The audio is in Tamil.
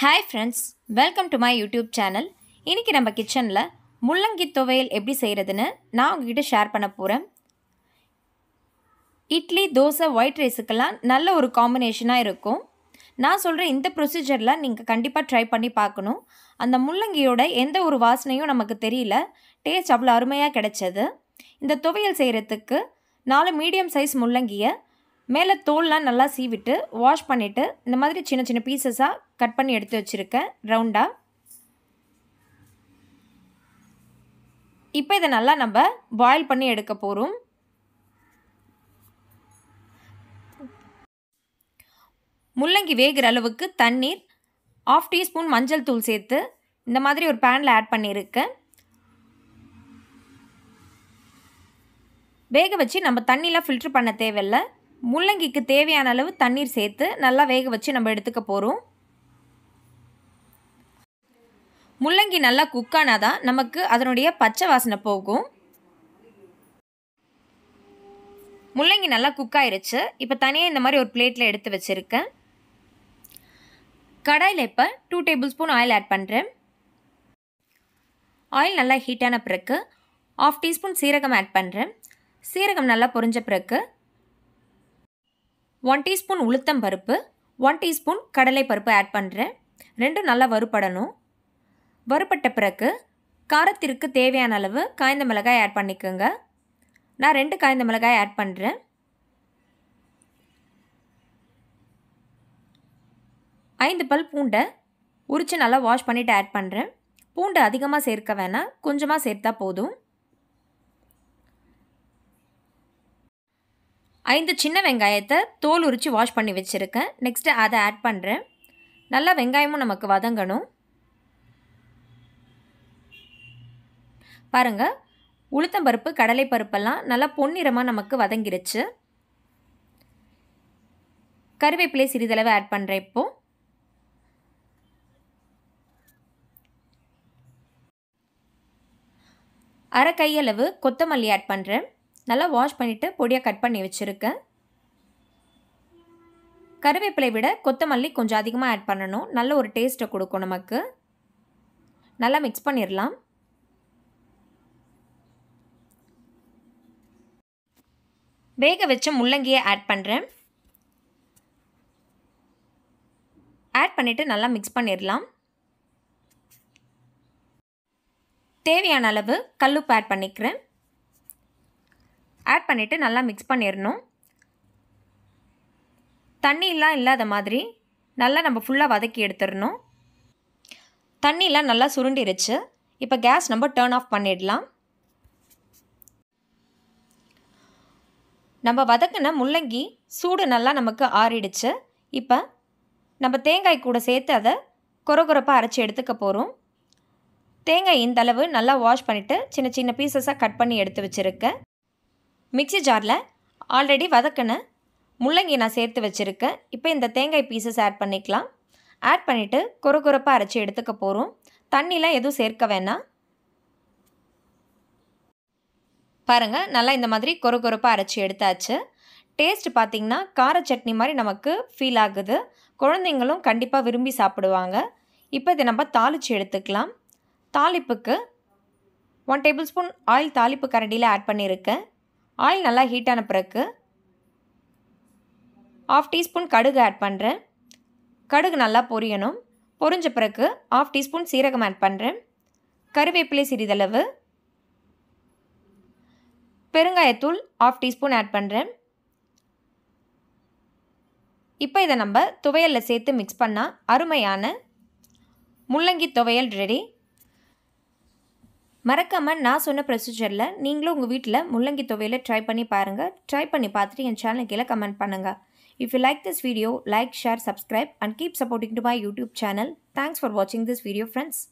Hi friends welcome to my YouTube channel இன்றைக்கி நம்ம கிச்சனில் முள்ளங்கி துவையல் எப்படி செய்கிறதுன்னு நான் உங்ககிட்ட ஷேர் பண்ண போகிறேன் இட்லி தோசை ஒயிட் ரைஸுக்கெல்லாம் நல்ல ஒரு காம்பினேஷனாக இருக்கும். நான் சொல்கிற இந்த ப்ரொசீஜரில் நீங்கள் கண்டிப்பாக ட்ரை பண்ணி பார்க்கணும். அந்த முள்ளங்கியோட எந்த ஒரு வாசனையும் நமக்கு தெரியல. டேஸ்ட் அவ்வளோ அருமையாக கிடைச்சது. இந்த துவையல் செய்கிறதுக்கு நாலு மீடியம் சைஸ் முள்ளங்கியை மேலே தோல்லாம் நல்லா சீவிட்டு வாஷ் பண்ணிவிட்டு இந்த மாதிரி சின்ன சின்ன பீசஸாக கட் பண்ணி எடுத்து வச்சுருக்கேன். ரவுண்டாக இப்போ இதை நல்லா நம்ம பாயில் பண்ணி எடுக்க போகிறோம் முள்ளங்கி வேகிற அளவுக்கு தண்ணீர் ஆஃப் டீஸ்பூன் மஞ்சள் தூள் சேர்த்து இந்த மாதிரி ஒரு பேனில் ஆட் பண்ணியிருக்கேன். வேக வச்சு நம்ம தண்ணியெலாம் ஃபில்ட்ரு பண்ண தேவையில்லை. முள்ளங்கிக்கு தேவையான அளவு தண்ணீர் சேர்த்து நல்லா வேக வச்சு நம்ம எடுத்துக்க போகிறோம் முள்ளங்கி நல்லா குக்கானால் தான் நமக்கு அதனுடைய பச்சை வாசனை போகும். முள்ளங்கி நல்லா குக் ஆயிடுச்சு இப்போ தனியாக இந்த மாதிரி ஒரு பிளேட்டில் எடுத்து வச்சுருக்கேன். கடாயில் இப்போ two table spoon oil add பண்ணுறேன் ஆயில் நல்லா ஹீட்டான பிறகு ஆஃப் டீஸ்பூன் சீரகம் ஆட் பண்ணுறேன் சீரகம் நல்லா பொரிஞ்ச பிறகு ஒன் டீஸ்பூன் உளுத்தம் பருப்பு ஒன் டீஸ்பூன் கடலை பருப்பு ஆட் பண்ணுறேன் ரெண்டும் நல்லா வறுபடணும். வறுபட்ட பிறகு காரத்திற்கு தேவையான அளவு காய்ந்த மிளகாய் ஆட் பண்ணிக்கோங்க. நான் ரெண்டு காய்ந்த மிளகாய் ஆட் பண்ணுறேன் ஐந்து பல் பூண்டை உரித்து நல்லா வாஷ் பண்ணிவிட்டு ஆட் பண்ணுறேன் பூண்டு அதிகமாக சேர்க்க வேணாம். கொஞ்சமாக சேர்த்தா போதும். ஐந்து சின்ன வெங்காயத்தை தோல் உரித்து வாஷ் பண்ணி வச்சுருக்கேன். நெக்ஸ்ட்டு அதை ஆட் பண்ணுறேன் நல்லா வெங்காயமும் நமக்கு வதங்கணும். பாருங்கள் உளுத்தம்பருப்பு கடலைப்பருப்பெல்லாம் நல்லா பொன்னிறமாக நமக்கு வதங்கிருச்சு. கருவேப்பிலை சிறிதளவு ஆட் பண்ணுறேன் இப்போது அரை கையளவு கொத்தமல்லி ஆட் பண்ணுறேன் நல்லா வாஷ் பண்ணிவிட்டு பொடியாக கட் பண்ணி வச்சுருக்கேன். கருவேப்பிலை விட கொத்தமல்லி கொஞ்சம் அதிகமாக ஆட் பண்ணணும். நல்ல ஒரு டேஸ்ட்டை கொடுக்கும் நமக்கு. நல்லா மிக்ஸ் பண்ணிடலாம் வேக வச்ச முள்ளங்கியை ஆட் பண்ணுறேன் ஆட் பண்ணிவிட்டு நல்லா மிக்ஸ் பண்ணிடலாம் தேவையான அளவு கல்லுப்பு ஆட் பண்ணிக்கிறேன். ஆட் பண்ணிவிட்டு நல்லா மிக்ஸ் பண்ணிடணும் தண்ணியெலாம் இல்லாத மாதிரி நல்லா நம்ம ஃபுல்லாக வதக்கி எடுத்துடணும் தண்ணியெலாம் நல்லா சுருண்டிருச்சு. இப்போ கேஸ் நம்ம டேர்ன் ஆஃப் பண்ணிடலாம் நம்ம வதக்கின முள்ளங்கி சூடு நல்லா நமக்கு ஆறிடுச்சு. இப்போ நம்ம தேங்காய் கூட சேர்த்து அதை குறகுறப்பாக அரைச்சி எடுத்துக்க போகிறோம் தேங்காய் இந்த அளவு நல்லா வாஷ் பண்ணிவிட்டு சின்ன சின்ன பீசஸாக கட் பண்ணி எடுத்து வச்சுருக்கேன் மிக்சி ஜாரில் ஆல்ரெடி வதக்கின முள்ளங்கி நான் சேர்த்து வச்சுருக்கேன் இப்போ இந்த தேங்காய் பீசஸ் ஆட் பண்ணிக்கலாம். ஆட் பண்ணிவிட்டு குறகுறப்பாக அரைச்சி எடுத்துக்க போகிறோம் தண்ணிலாம் எதுவும் சேர்க்க வேணாம். பாருங்கள் நல்லா இந்த மாதிரி கொரகொரப்பாக அரைச்சி எடுத்தாச்சு. டேஸ்ட் பார்த்திங்கன்னா கார சட்னி மாதிரி நமக்கு ஃபீல் ஆகுது. குழந்தைங்களும் கண்டிப்பாக விரும்பி சாப்பிடுவாங்க. இப்போ இதை நம்ம தாளித்து எடுத்துக்கலாம். தாளிப்புக்கு ஒன் டேபிள் ஸ்பூன் ஆயில் தாளிப்பு கரண்டியில் ஆட் பண்ணியிருக்கேன். ஆயில் நல்லா ஹீட்டான பிறகு ஆஃப் டீஸ்பூன் கடுகு ஆட் பண்ணுறேன் கடுகு நல்லா பொரியணும். பொரிஞ்ச பிறகு ஆஃப் டீஸ்பூன் சீரகம் ஆட் பண்ணுறேன் கருவேப்பிலை சிறிதளவு. பெருங்காயத்தூள் ஆஃப் டீஸ்பூன் ஆட் பண்ணுறேன் இப்போ இதை நம்ம துவையலில் சேர்த்து மிக்ஸ் பண்ணால் அருமையான முள்ளங்கி துவையல் ரெடி மறக்காமல் நான் சொன்ன ப்ரொசீஜரில் நீங்களும் உங்கள் வீட்டில் முள்ளங்கி துவையலை ட்ரை பண்ணி பாருங்கள் ட்ரை பண்ணி பார்த்துட்டு என் சேனல் கீழே கமெண்ட் பண்ணுங்கள் if you like this video like share subscribe and keep supporting to my YouTube channel thanks for வாட்சிங் திஸ் வீடியோ ஃப்ரெண்ட்ஸ்